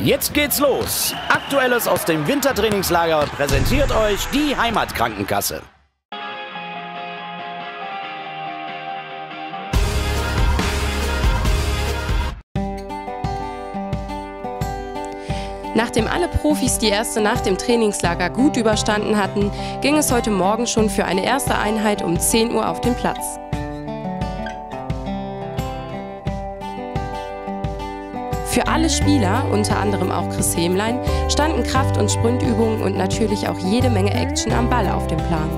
Jetzt geht's los. Aktuelles aus dem Wintertrainingslager präsentiert euch die Heimatkrankenkasse. Nachdem alle Profis die erste Nacht im Trainingslager gut überstanden hatten, ging es heute Morgen schon für eine erste Einheit um 10 Uhr auf den Platz. Für alle Spieler, unter anderem auch Chris Hemlein, standen Kraft- und Sprintübungen und natürlich auch jede Menge Action am Ball auf dem Plan.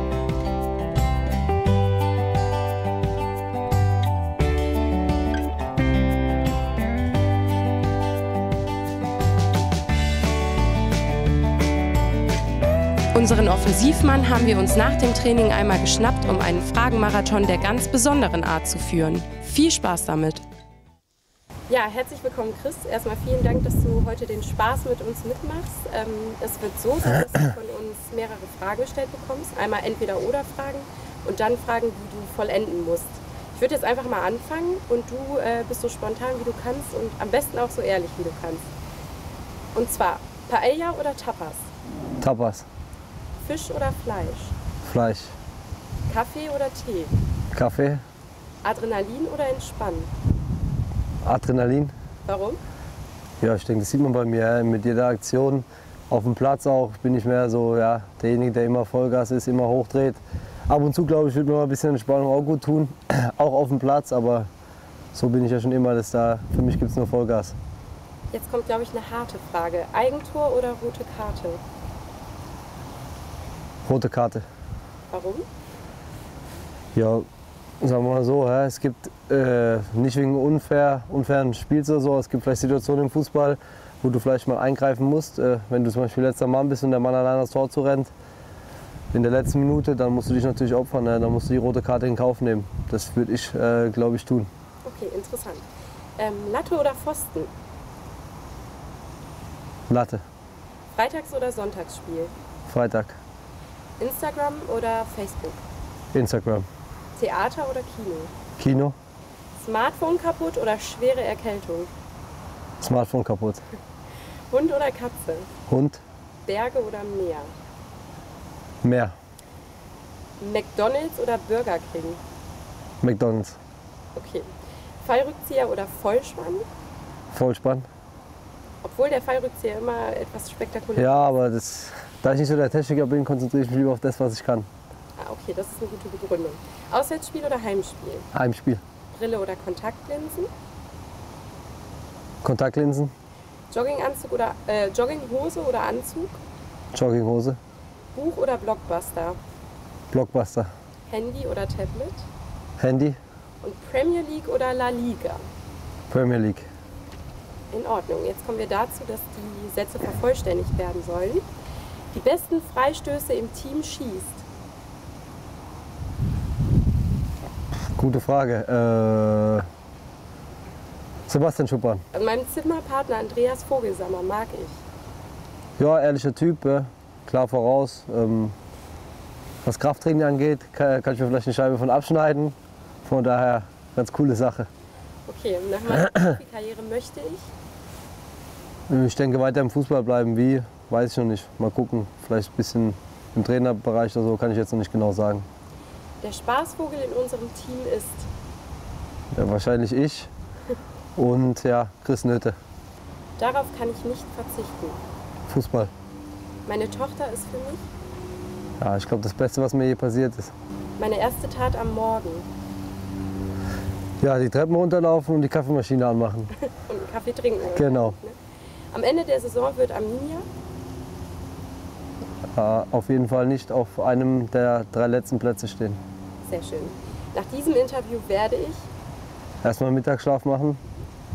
Unseren Offensivmann haben wir uns nach dem Training einmal geschnappt, um einen Fragenmarathon der ganz besonderen Art zu führen. Viel Spaß damit! Ja, herzlich willkommen Chris. Erstmal vielen Dank, dass du heute den Spaß mit uns mitmachst. Ähm, es wird so sein, dass du von uns mehrere Fragen gestellt bekommst. Einmal entweder oder Fragen und dann Fragen, die du vollenden musst. Ich würde jetzt einfach mal anfangen und du äh, bist so spontan wie du kannst und am besten auch so ehrlich wie du kannst. Und zwar Paella oder Tapas? Tapas. Fisch oder Fleisch? Fleisch. Kaffee oder Tee? Kaffee. Adrenalin oder Entspannen? Adrenalin. Warum? Ja, ich denke, das sieht man bei mir. Mit jeder Aktion auf dem Platz auch bin ich mehr so ja, derjenige, der immer Vollgas ist, immer hochdreht. Ab und zu, glaube ich, würde mir mal ein bisschen Entspannung auch gut tun, auch auf dem Platz. Aber so bin ich ja schon immer, dass da für mich gibt es nur Vollgas. Jetzt kommt, glaube ich, eine harte Frage. Eigentor oder rote Karte? Rote Karte. Warum? Ja, sagen wir mal so, ja, es gibt äh, nicht wegen unfair, unfairen Spiels oder so, es gibt vielleicht Situationen im Fußball, wo du vielleicht mal eingreifen musst. Äh, wenn du zum Beispiel letzter Mann bist und der Mann allein das Tor zu rennt, in der letzten Minute, dann musst du dich natürlich opfern, ja, dann musst du die rote Karte in Kauf nehmen. Das würde ich, äh, glaube ich, tun. Okay, interessant. Ähm, Latte oder Pfosten? Latte, Freitags- oder Sonntagsspiel? Freitag, Instagram oder Facebook? Instagram, Theater oder Kino? Kino, Smartphone kaputt oder schwere Erkältung? Smartphone kaputt, Hund oder Katze? Hund, Berge oder Meer? Meer, McDonalds oder Burger King? McDonalds, Okay. Fallrückzieher oder Vollspann? Vollspann. Obwohl der Fallrückzieher immer etwas spektakulär Ja, aber das, da ich nicht so der Techniker bin, konzentriere ich mich lieber auf das, was ich kann. Ah, okay, das ist eine gute Begründung. Auswärtsspiel oder Heimspiel? Heimspiel, Brille oder Kontaktlinsen? Kontaktlinsen, Jogginganzug oder äh, Jogginghose oder Anzug? Jogginghose, Buch oder Blockbuster? Blockbuster, Handy oder Tablet? Handy, Und Premier League oder La Liga? Premier League. In Ordnung. Jetzt kommen wir dazu, dass die Sätze vervollständigt werden sollen. Die besten Freistöße im Team schießt. Gute Frage. Äh, Sebastian Schuppan. Meinem Zimmerpartner Andreas Vogelsammer mag ich. Ja, ehrlicher Typ, ja. klar voraus. Ähm, was Krafttraining angeht, kann, kann ich mir vielleicht eine Scheibe von abschneiden. Von daher ganz coole Sache. Okay, nach meiner Profikarriere möchte ich. Ich denke, weiter im Fußball bleiben. Wie, weiß ich noch nicht. Mal gucken. Vielleicht ein bisschen im Trainerbereich oder so, kann ich jetzt noch nicht genau sagen. Der Spaßvogel in unserem Team ist. Ja, wahrscheinlich ich und ja, Chris Nöte. Darauf kann ich nicht verzichten. Fußball. Meine Tochter ist für mich Ja, ich glaube, das Beste, was mir je passiert ist. meine erste Tat am Morgen. Ja, die Treppen runterlaufen und die Kaffeemaschine anmachen. Und einen Kaffee trinken. Genau. Am Ende der Saison wird Arminia Äh, auf jeden Fall nicht auf einem der drei letzten Plätze stehen. Sehr schön. Nach diesem Interview werde ich Erstmal Mittagsschlaf machen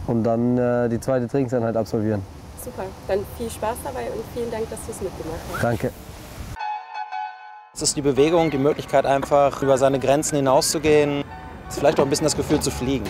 und dann äh, die zweite Trainingseinheit absolvieren. super. Dann viel Spaß dabei und vielen Dank, dass du es mitgemacht hast. Danke. Es ist die Bewegung, die Möglichkeit einfach über seine Grenzen hinauszugehen. Es ist vielleicht auch ein bisschen das Gefühl zu fliegen.